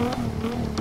Uhum.